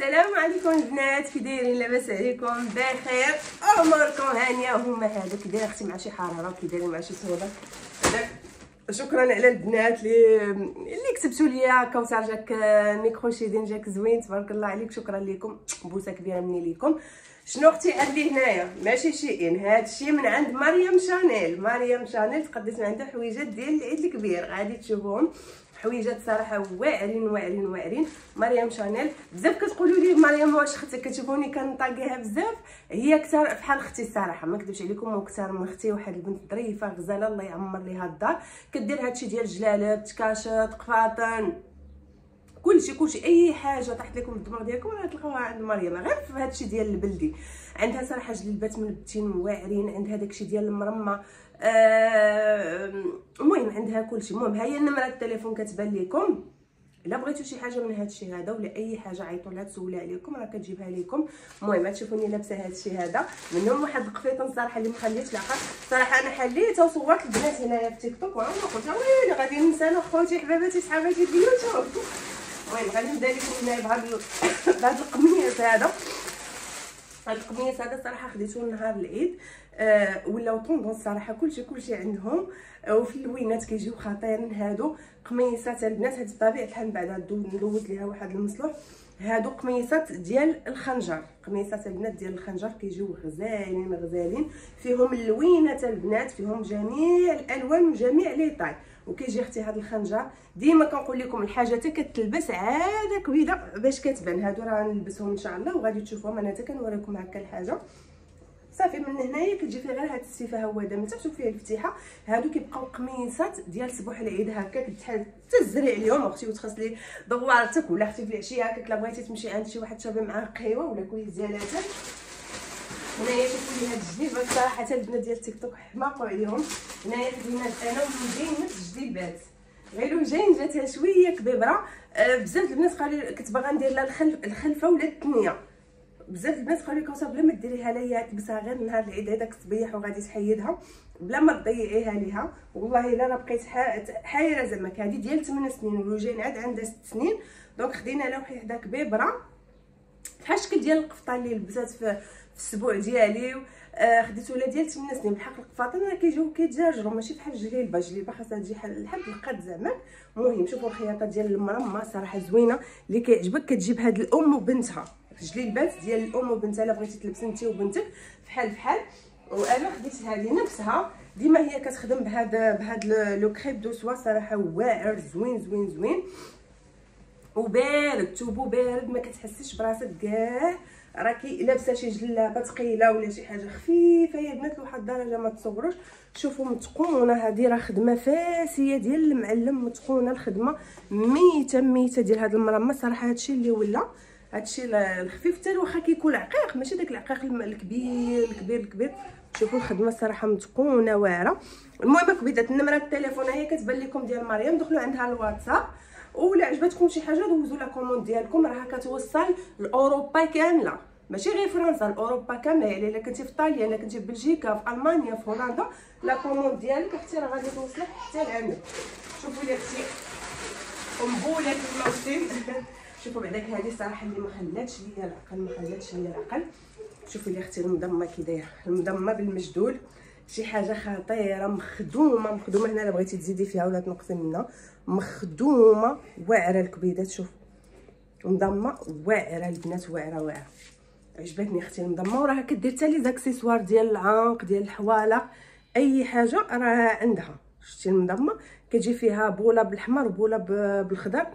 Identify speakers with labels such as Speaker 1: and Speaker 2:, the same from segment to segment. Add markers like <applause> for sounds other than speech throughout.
Speaker 1: السلام عليكم البنات كي دايرين لاباس عليكم؟ بخير. أموركم هانية هما هذا كي أختي مع شي حرارة كي دايرين مع شي سوده شكرا على البنات اللي اللي كتبتوا لي كوثر جاك ميكرو شيدين جاك زوين تبارك الله عليك شكرا لكم بوسة كبيرة مني ليكم. شنو أختي عندي هنايا؟ ماشي شيئين هذا الشيء من عند مريم شانيل. مريم شانيل تقديت من عندها حويجات ديال العيد الكبير. غادي تشوفوهم. حويجات صراحة واعرين واعرين واعرين. مريم شانيل بزاف كتقولوا لي مريم واش أختي كتشوفوني كنطاقيها بزاف. هي أكثر بحال أختي الصراحه ما نكذبش عليكم وأكثر من أختي واحد البنت ظريفة غزالة الله يعمر ليها الدار. كدير هادشي ديال الجلالات تكاشط قفاطن كلشي كلشي أي حاجة طاحت لكم الدماغ ديالكم راه تلقاوها عند مريم. غير في هادشي ديال البلدي. عندها صراحة جلبات ملبتين واعرين عندها داكشي ديال المرمى. المهم عندها كلشي المهم ها هي النمرة التليفون كتبان لكم. إلا بغيتو شي حاجة من هادشي هذا ولا أي حاجة عيطوا لها تسولها عليكم راه كتجيبها لكم. المهم تشوفوني لابسة هادشي هذا. منهم واحد القفيطه صراحة اللي مخليتش العقل صراحة أنا حليت. وصورت البنات هنايا في تيك توك وعمري قلت ويلي غادي ننسى أنا خوتي حباباتي صحاباتي في اليوتيوب المهم غادي نبدأ لكم هنايا بهاد بهاد القميص هذا. هاد القميص هذا صراحة خديته نهار العيد. آه ولاو tendance صراحة كلشي كلشي عندهم. آه وفي اللوينات كيجيو خطيرين هادو. قميصات البنات هاد طبيعه الحال بعدا ندوز ليها واحد المصلوح. هادو قميصات ديال الخنجر. قميصات البنات ديال الخنجر كيجيو غزالين غزالين فيهم اللوينات البنات فيهم جميع الألوان وجميع les tailles. وكيجي أختي هذا الخنجر ديما كنقول لكم الحاجة حتى كتلبس عادة كويده باش كتبان. هادو راه نلبسهم إن شاء الله وغادي تشوفوهم أنا حتى كنوريكم هكا الحاجة. صافي من هنايا كتجي فيها غير هاد السيفه هو هذا متى تشوف فيها الفتيحة. هادو كيبقاو قميصات ديال صبوح العيد هكا كتحال تزري عليهم أختي وتخص لي دوارتك ولا أختي في العشية هكاك لا بغيتي تمشي عند شي واحد تشربي معاه قهوه ولا كويس ديالاتك هنايا شوفوا لي هاد الجديد. صراحة حتى البنات ديال تيك توك حماقوا عليهم. هنايا خدينا أنا وزين الجديبات غير جايين جاتها شوية كبيبره آه بزاف البنات قالوا كتبغى ندير لها الخلف الخلفة ولا الثنيه بزاف البنات قالوا لي كوثر بلا ما ديريها ليا تلبسها غير نهار العيد هذاك الصبيح وغادي تحيدها بلا ما تضيعيها ليها. والله إلا أنا بقيت حايره زعما هذه ديال 8 سنين وجايين عاد عندها 6 سنين. donc خدينا لها وحده كبيبرة. بحال الشكل ديال القفطان اللي لبسات في في السبوع ديالي آه لها ديال 8 سنين. بحق القفاطين راه كيجيو كيتجاجروا ماشي بحال الجليبه الجليبه خاصها تجي لحد القد زعما. المهم شوفوا الخياطة ديال المرمى صراحة زوينة. اللي كيعجبك كتجيب هاد الأم وبنتها. جليبات ديال الام وبنتها الا بغيتي تلبسي انت وبنتك بحال بحال وأنا خديت هذه نفسها. ديما هي كتخدم بهذا بهذا le crêpe de soie صراحة واعر زوين زوين زوين. وبارد توبو بارد ما كتحسيش براسك كاع. راكي لابسه شي جلابه ثقيله ولا شي حاجة خفيفة يا بنات لواحد الدرجة ما تصوروش. شوفوا متقونة هذه راه خدمة فاسية ديال المعلم متقونة الخدمة. ميتة ميتة ديال هذا المرمى صراحة هادشي اللي ولا. هادشي الخفيف حتى واخا كيكون عقيق ماشي داك العقيق الكبير الكبير الكبير. شوفوا الخدمة الصراحه متقونة واعرة. المهم كبيدات النمرة التليفون هي كتبان لكم ديال مريم دخلوا عندها الواتساب. ولا عجبتكم شي حاجة دوزوا la commande ديالكم راه كتوصل لأوروبا كاملة. ماشي غير فرنسا لأوروبا كاملة. يعني إلا كنتي في إيطاليا إلا كنتي في بلجيكا في ألمانيا في هولندا la commande ديالك أختي راه غادي توصلك حتى لعندك شوفوا لي أختي. قنبله في الموسم. شوفوا بعداك هذه الصراحه اللي ما ليا العقل ما ليا العقل. شوفوا لي أختي المضمة كي دايره المضمة بالمجدول. شي حاجة خطيرة مخدومة مخدومة. هنا الا بغيتي تزيدي فيها ولا تنقصي منها. مخدومة واعرة الكبيدات شوف مضمه واعرة البنات واعرة واعرة. عجبتني أختي المضمة. وراها كدير حتى لي زاكسيسوار ديال العنق ديال الحوالة. أي حاجة راه عندها. شتي المضمة كتجي فيها بوله بالاحمر وبوله بالخضر.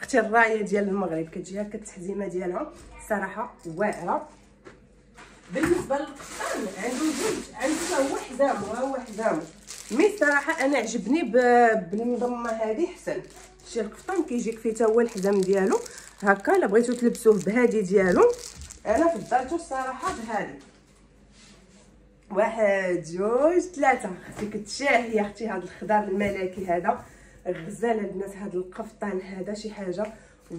Speaker 1: أختي الرايه ديال المغرب كتجي هكا التحزيمه ديالها صراحة واعرة. بالنسبة للقطان عنده جوج عنده هو حزامو ها هو مي صراحة أنا عجبني بالمضمة هذه حسن. شتي القفطان كيجيك فيه حتى هو الحزام ديالو. هكا الا بغيتو تلبسوه بهادي ديالو. أنا فضلته الصراحه بهادي. واحد جوج ثلاثة. خصك تشاهي أختي هذا الخضار الملكي هذا. غزاله البنات هذا القفطان هذا شي حاجة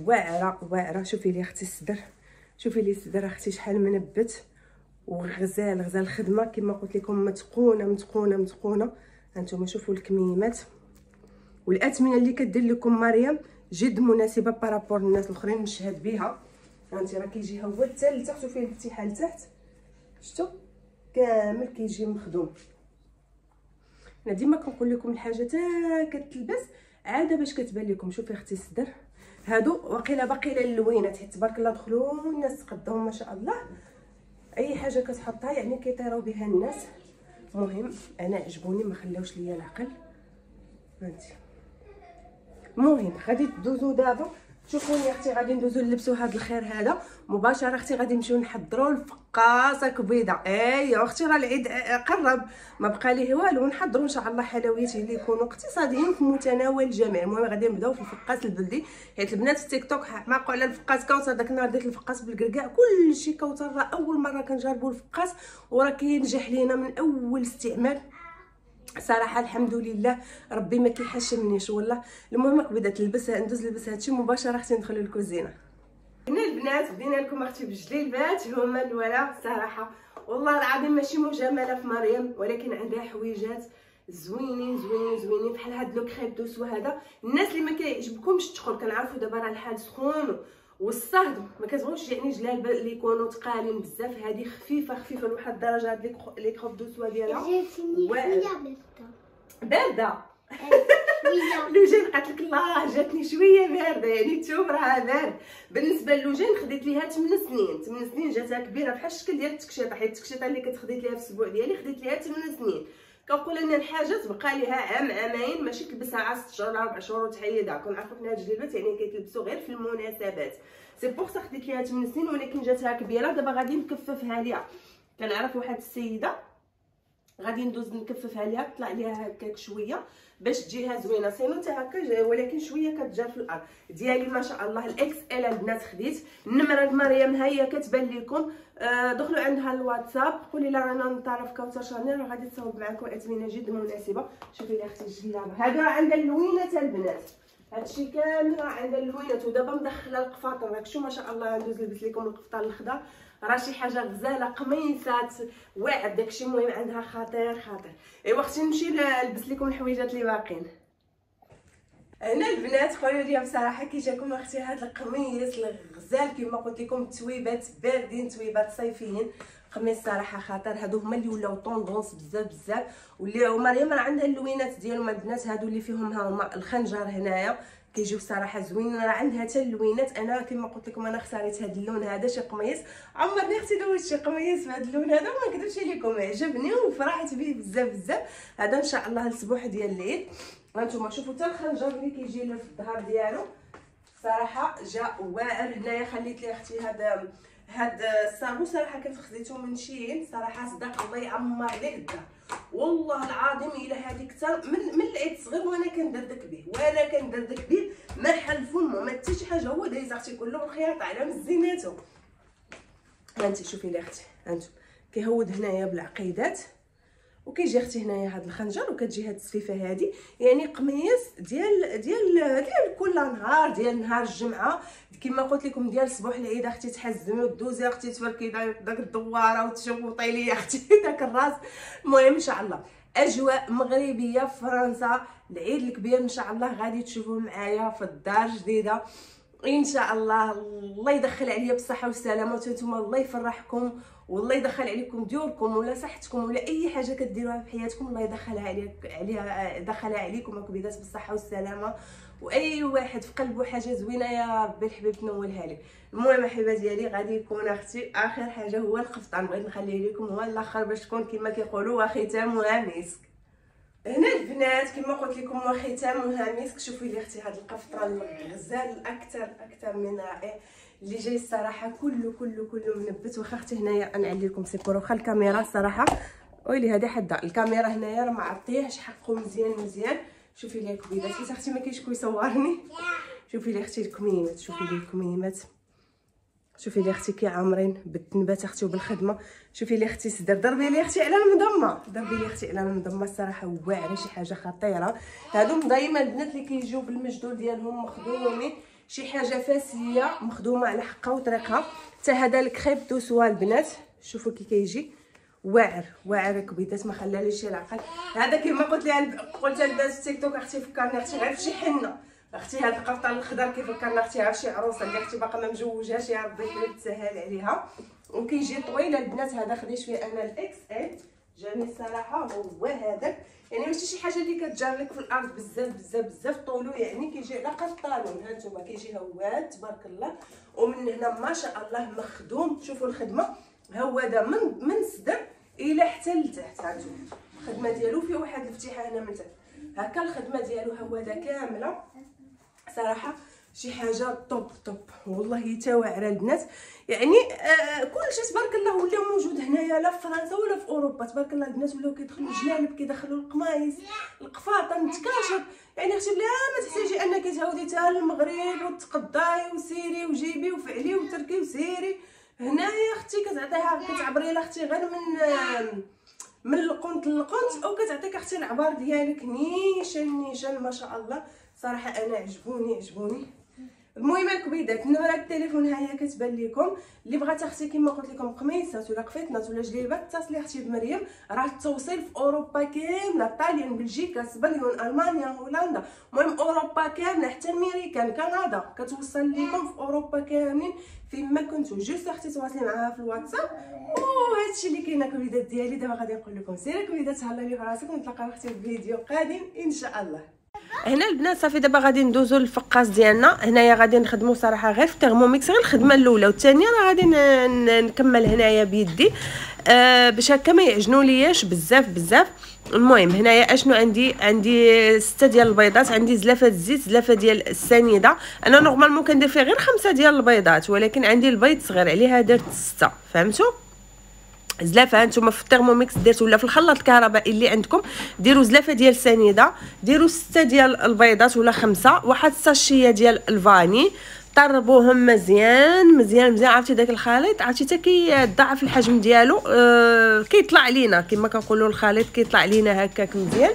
Speaker 1: واعرة واعرة. شوفي لي أختي الصدر شوفي لي الصدر أختي شحال منبت. وغزال غزال الخدمة كما قلت لكم متقونة متقونة متقونة. هانتوما شوفوا الكميمات. والأثمنة اللي كدير لكم مريم جد مناسبة par rapport الناس الأخرين نشهد بها هانتي راه كيجي هو حتى لتحت وفيه الفتيحه لتحت شفتوا؟ كامل كيجي مخدوم. أنا ديما كنقول لكم الحاجة تا كتلبس عادة باش كتبان لكم. شوفي أختي الصدر هادو واقيلا باقي اللوينات حيت تبارك الله دخلوا الناس تقدهم ما شاء الله. أي حاجة كتحطها يعني كيطيروا بها الناس. مهم أنا عجبوني ما خلاوش ليا العقل. هانتي. المهم غادي تدوزو دابا. شوفوني أختي غادي ندوزو نلبسو هذا الخير هذا. مباشرة أختي غادي نمشيو نحضروا الفقاصة كبيضه ايوا أختي راه العيد قرب. ما بقى ليه والو نحضروا إن شاء الله حلويات اللي يكونوا اقتصاديين في متناول الجميع. المهم غادي نبداو في الفقاس البلدي. حيت البنات في تيك توك معقوا على الفقاس كوثر داك النهار درت الفقاس بالكركاع كلشي كوثر. راه أول مرة كنجربوا الفقاس وراه كينجح لينا من أول استعمال. صراحة الحمد لله ربي ما كيحشمنيش والله. المهم بدات نلبس ندوز نلبس هادشي مباشرة أختي ندخلوا للكوزينة. هنا البنات بدينا لكم أختي بجليبات هما الولا صراحة. والله العظيم ماشي مجاملة في مريم ولكن عندها حويجات زوينين زوينين زوينين. بحال هاد لو كريب دوس وهذا الناس اللي ما كيعجبكمش التقل كنعرفوا دابا راه الحال سخون. والصهد ما كتبغوش يعني جلال اللي يكونوا ثقالين بزاف. هذه خفيفة خفيفة لواحد الدرجة هاد les crêpes de soie ديالها. بارده. اللوجين <laughs> قالت لك الله جاتني شوية بارده يعني الثوب راه بارد. بالنسبة للوجين خديت ليها 8 سنين 8 سنين جاتها كبيرة بحال الشكل ديال التكشيطة حيت التكشيطة اللي كنت خديت ليها في الأسبوع ديالي خديت ليها 8 سنين. كنقول إن الحاجة تبقى ليها عام عامين ماشي تلبسها عا 6 شهور 4 شهور وتحيدها كنعرفوا حنا هاد الجلبات يعني كيتلبسوا غير في المناسبات. c'est pour ça خديت ليها 8 سنين ولكن جاتها كبيرة دابا غادي نكففها ليها. كنعرف واحد السيدة غادي ندوز نكففها ليها طلع ليها هكاك شوية باش تجيها زوينة. sinon حتى هكا ولكن شوية كتجار في الأرض. ديالي ما شاء الله ال XL البنات خديت. النمره مريم ها هي كتبان لكم. آه دخلوا عندها الواتساب. قولي لها أنا نطرف كوثر شانيل وغادي تصاوب معكم اثمنه جدا مناسبة. شوفي لي أختي الجلابة. هذا عندها اللوينة تاع البنات. هادشي كامل راه عندها اللوينات ودابا مدخلة القفاطر راك شو ما شاء الله ندوز نلبس لكم القفطان الخضر راه شي حاجة غزالة قميصات واعر داكشي المهم عندها خطير خطير. ايوا أختي نمشي نلبس لكم الحويجات اللي باقيين. هنا البنات قولوا لي بصراحه كي جاكم أختي هذا القميص الغزال كما قلت لكم تويبات باردين تويبات صيفيين. قميص صراحة خطير. هادو هما اللي ولاو tendance بزاف بزاف واللي مريم راه عندها اللوينات ديالهم البنات هادو اللي فيهم ها هما الخنجر هنايا. كيجيو صراحة زوينين راه عندها حتى اللوينات. أنا كما قلت لكم أنا اختاريت هذا اللون هذا شي قميص. عمرني أختي دوزت شي قميص بهذا اللون هذا وما نكذبش عليكم عجبني وفرحت به بزاف بزاف. هذا إن شاء الله الأسبوع ديال العيد. هانتوما شوفوا حتى الخنجر اللي كيجي له في الظهر ديالو. صراحة جا واعر. هنايا خليت لي أختي هذا هاد الصابون. صراحة كنت خديته من شين. صراحة صدق الله يعمر ليه الدار. والله العظيم الا هذيك حتى من من العيد صغير وأنا كندردك به وأنا كندردك به ما حل فمو ما حتى شي حاجة هو دايز أختي كله الخياط على مزيناتو هانتي شوفي لي أختي هانتو كيهود هنايا بالعقيدات وكيجي أختي هنايا هاد الخنجر وكتجي هاد السفيفه هادي يعني قميص ديال ديال ديال كل نهار ديال نهار الجمعة. كما قلت لكم ديال صباح العيد أختي تحزمي ودوزي أختي تفركي داك الدوارة وتشوطي لي أختي <laughs> داك الراس. المهم إن شاء الله. أجواء مغربية في فرنسا. العيد الكبير إن شاء الله غادي تشوفوه معايا في الدار جديده إن شاء الله الله يدخل عليا بالصحه والسلامه وأنتم الله يفرحكم والله يدخل عليكم ديوركم ولا صحتكم ولا أي حاجة كديروها في حياتكم الله يدخلها عليك عليها يدخلها عليكم وكبيدات بالصحه والسلامه وأي واحد في قلبه حاجة زوينة يا ربي الحبيب تنولها لي المهم حبيبه ديالي غادي يكون أختي آخر حاجة هو القفطان بغيت نخليه لكم هو الآخر باش تكون كما كيقولوا ختامها مسك هنا البنات كما قلت لكم وختامها مسك شوفوا لي أختي هذا القفطان الغزال أكثر أكثر من رائع اللي جاي الصراحة كله كله كله منبت. واخا أختي هنايا نعلي لكم سيكور واخا الكاميرا الصراحة ويلي هذه حدا الكاميرا هنايا راه ما عطيهش حقه مزيان مزيان. شوفي لي الكبيبات حيت أختي ما كاينش كيصورني شوفي لي أختي الكميمات شوفي لي الكميمات. شوفي لي أختي كي عامرين بالتنبات أختي وبالخدمه شوفي لي أختي صدر ضربي لي أختي على المضمة. ضربي لي أختي على المضمة الصراحة واعرة شي حاجة خطيرة. هادو دايما البنات اللي كيجيو بالمجدول ديالهم مخدومين. شي حاجة فاسية مخدومة على حقها وطريقها. حتى هذا ال crêpe de soie البنات. شوفوا كي كيجي. واعر واعر كبيدات ما خلاليش العقل. هذا كما قلت لها قلت لها البنات في تيك توك أختي فكرني أختي غير في شي حنة. أختي هاد القفطان الخضر كيف أختي شي عروسة اللي أختي باقا ما مجوجاش يا ربي تسهل عليها. وكيجي طويل البنات هذا خديت فيه أنا ال XL جاني الصراحه هو هذاك. يعني ماشي شي حاجة اللي كتجار لك في الأرض بزاف بزاف بزاف طولو. يعني كيجي على قد talon ها نتوما كيجي هوات تبارك الله. ومن هنا ما شاء الله مخدوم. شوفوا الخدمة. هذا من من صدر إلى حتى لتحت. هانتوما الخدمة ديالو فيه واحد الفتيحه هنا من تحت. هكا الخدمة ديالو هذا كاملة. صراحة شي حاجة طوب طوب. والله تا واعره البنات يعني آه كلشي تبارك الله ولا موجود هنايا لا في فرنسا ولا في أوروبا. تبارك الله البنات ولاو كيدخلوا الجلالب كيدخلوا القمايص القفاطة متكاشف يعني أختي بلا ما تحتاجي أنك تعاودي تا المغرب وتقضاي وسيري وجيبي وفعلي وتركي وسيري. هنايا أختي كتعطيها كتعبري لها أختي غير من من القنت للقنت أو كتعطيك أختي العبار ديالك نيشان نيشان ما شاء الله. صراحة أنا عجبوني عجبوني. المهم الكبيدات نمره التليفون ها هي كتبان لكم. اللي بغات أختي كما قلت لكم قميصات ولا قفيطنات ولا جليبات اتصلي أختي بمريم راه التوصيل في أوروبا كاملة. طاليان بلجيكا اسبانيون ألمانيا هولندا. المهم أوروبا كاملة حتى امريكان كندا. كتوصل لكم في أوروبا كاملين. فين ما كنتو juste أختي تواصلي معاها في الواتساب. وهادشي اللي كاينة كبيدات ديالي. دابا غادي نقول لكم سيري كبيدات تهلاو لي فراسك. ونتلاقاو أختي في فيديو قادم إن شاء الله. هنا البنات صافي دابا غادي ندوزو للفقاس ديالنا. هنايا غادي نخدمو صراحة غير في الترموميكس غير الخدمة الأولى. والثانيه راه غادي نكمل هنايا بيدي. آه باش هكا ما يعجنوا لياش بزاف بزاف. المهم هنايا أشنو عندي؟ عندي ستة ديال البيضات عندي زلافة الزيت زلافة ديال السنيدة. أنا normalement كندير فيه غير خمسة ديال البيضات ولكن عندي البيض صغير عليها درت ستة. فهمتوا زلافة هانتوما في الترموميكس درتو ولا في الخلاط الكهربائي اللي عندكم ديروا زلافة ديال سنيدة ديروا ستة ديال البيضات ولا خمسة واحد الساشيه ديال ال vanille. طربوهم مزيان مزيان مزيان. عرفتي داك الخليط؟ عرفتي حتى كيضاعف الحجم ديالو آه كيطلع لينا. كما كنقولوا الخليط كيطلع لينا هكاك مزيان.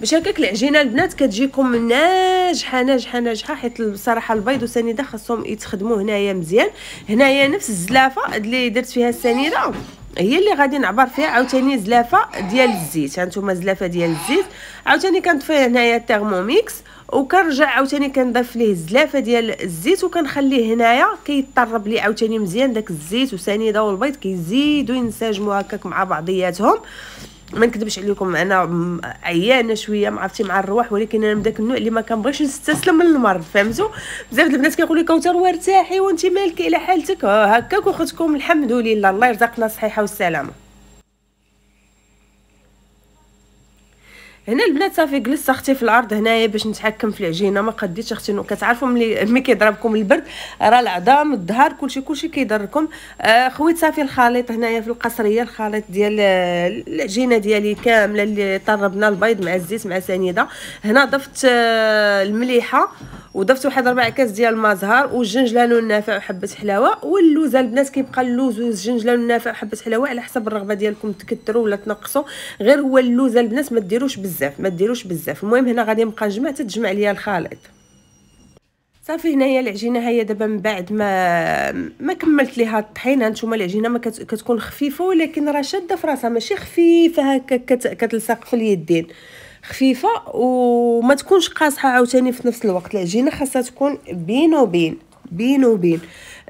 Speaker 1: باش هكاك العجينة البنات كتجيكم ناجحة ناجحة ناجحة حيت الصراحه البيض والسنيده خاصهم يتخدموا هنايا مزيان. هنايا نفس الزلافة اللي درت فيها السنيدة. هي اللي غادي نعبر فيها عاوتاني زلافة ديال الزيت. هانتوما زلافة ديال الزيت. عاوتاني كنطفي هنايا تيرموميكس وكنرجع عاوتاني كنضيف ليه الزلافه ديال الزيت وكنخليه هنايا كيطرب لي عاوتاني مزيان داك الزيت وسنيدة والبيض كيزيدوا ينسجموا هكاك مع بعضياتهم. ما نكذبش عليكم أنا عيانة شوية ما عرفتي مع الرواح ولكن أنا من داك النوع اللي ما كنبغيش نستسلم للمرض فهمتوا؟ بزاف البنات كيقولوا لي كوثر وارتاحي وانت مالك على حالتك؟ هكاك وخدكم الحمد لله الله يرزقنا الصحة والسلامة. هنا البنات صافي جلست أختي في الأرض هنايا باش نتحكم في العجينة. ما قديتش أختي كتعرفوا ملي ملي كيضربكم البرد راه العظام الظهر كلشي كلشي كيضركم. آه خويت صافي الخليط هنايا في القصرية الخليط ديال العجينة ديالي كاملة اللي طربنا البيض مع الزيت مع سنيدة. هنا ضفت آه المليحة. وضفت واحد ربع كاس ديال المزهر والجنجلان والنافع وحبة حلاوة واللوزه البنات كيبقى اللوز والجنجلان والنافع وحبة حلاوة على حسب الرغبة ديالكم تكثروا ولا تنقصوا غير هو اللوزه البنات ما ديروش بزاف ما ديروش بزاف. المهم هنا غادي نبقى نجمع تتجمع ليا الخليط. صافي هنايا العجينة هي دابا من بعد ما ما كملت ليها الطحين هانتوما العجينة ما كتكون خفيفة ولكن راه شادة في راسها ماشي خفيفة هكا كتلصق في اليدين. خفيفة وما تكونش قاصحة عاوتاني في نفس الوقت. العجينه خاصها تكون بين وبين بين وبين.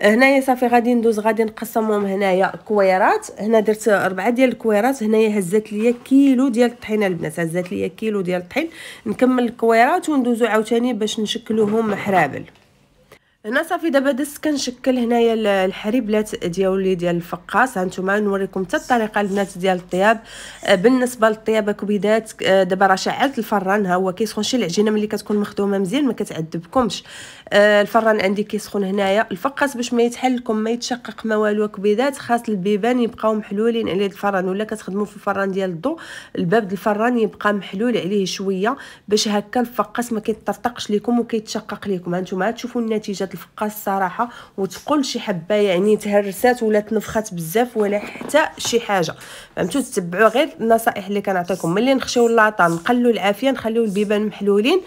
Speaker 1: هنايا صافي غادي ندوز غادي نقسمهم هنايا كويرات. هنا درت أربعة ديال الكويرات هنايا هزات ليا كيلو ديال الطحينه البنات. هزات ليا كيلو ديال الطحين. نكمل الكويرات وندوزو عاوتاني باش نشكلوهم حرابل. هنا صافي دابا دزت كنشكل هنايا الحريبلات ديالي ديال الفقاس. هانتوما نوريكم حتى الطريقة البنات ديال الطياب. آه، بالنسبة للطياب كبيدات آه، دابا راه شعلت الفران. ها هو كيسخن شي العجينة ملي كتكون مخدومة مزيان ما كتعذبكمش. آه، الفران عندي كيسخن هنايا. الفقاس باش ما يتحل لكم ما يتشقق ما والو. كبيدات خاص البيبان يبقاو محلولين عليه الفران. ولا كتخدموا في الفران ديال الضو الباب ديال الفران يبقى محلول عليه شوية. باش هكا الفقاس ما كيطرطقش لكم وكيتشقق لكم هانتوما تشوفوا النتيجة الفقاس الصراحة وتقول شي حبة يعني تهرسات ولا تنفخات بزاف ولا حتى شي حاجة. فهمتوا؟ تتبعوا غير النصائح اللي كنعطيكم. ملي نخشيو اللاطه نقلوا العافية نخليو البيبان محلولين.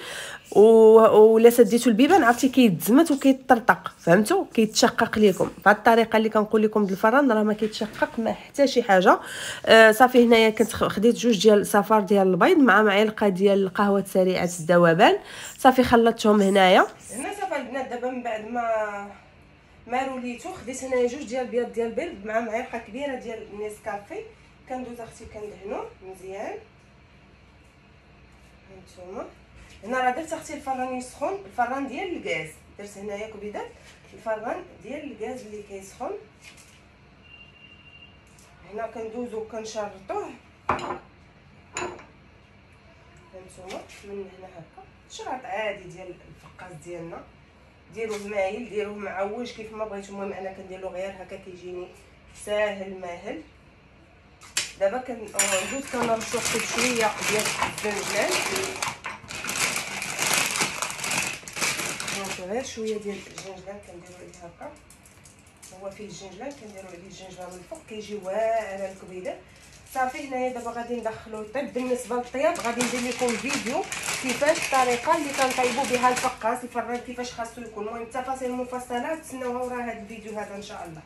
Speaker 1: ولا سديتو البيبان عرفتي كيتزمت وكيطرطق فهمتوا كيتشقق لكم بهذه الطريقة اللي كنقول لكم الفران راه ما كيتشقق ما حتى شي حاجة. آه صافي هنايا كنت خديت جوج ديال صفار ديال البيض مع معلقة ديال القهوة سريعة الذوبان صافي خلطتهم هنايا. هنا صافي البنات دابا من بعد ما ما روليتو خديت هنايا جوج ديال البيض ديال البيض مع معلقة كبيرة ديال نيسكافي كندوز أختي كندهنو مزيان. هانتوما. هنا راه درت أختي الفران يسخن الفران ديال الغاز. درت هنايا كبيدات الفران ديال الغاز اللي كيسخن. هنا كندوزو كنشرطوه هانتوما من هنا هكا. شرط عادي ديال الفقاس ديالنا. ديروه مايل ديروه معوج كيف ما بغيتو. المهم أنا كنديرو غير هكا كيجيني ساهل ماهل. دابا كندوز كنرشو شوية ديال الزنجلان غير شوية ديال الجنجلان كنديرو عليه هكا. هو فيه الجنجلان كنديرو عليه الجنجلان من الفوق كيجي واعر الكبيده صافي هنايا دابا غادي ندخلو. طيب بالنسبة للطياب غادي ندير لكم فيديو كيفاش الطريقة اللي كنطيبوا بها الفقاس الفران كيفاش خاصو يكون. المهم التفاصيل المفصلة تسناوها ورا هذا الفيديو هذا إن شاء الله.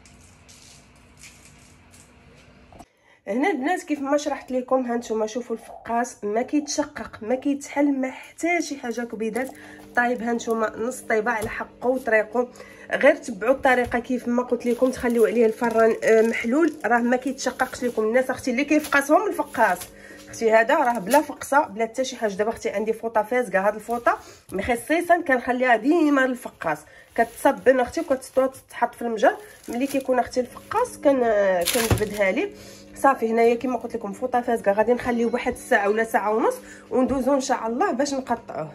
Speaker 1: هنا البنات كيف ما شرحت لكم ها نتوما شوفوا الفقاس ما كيتشقق ما كيتحل ما حتى شي حاجة كبيدات طايب ها نتوما نص طيبة على حقه وطريقه غير تبعوا الطريقة كيف ما قلت لكم تخليو عليه الفران آه، محلول. راه ما كيتشققش لكم الناس أختي اللي كيفقسهم الفقاس. أختي هذا راه بلا فقصه بلا حتى شي حاجة. دابا أختي عندي فوطة فازكه هاد الفوطة. خصيصا كنخليها ديما للفقاس. كتصبن أختي وكتطوط تحط في المجر ملي كيكون أختي الفقاس كن كنجبدها ليه. صافي هنايا كما قلت لكم فوطة فازكه غادي نخليه واحد الساعة ولا ساعة ونص وندوزو إن شاء الله باش نقطعوه.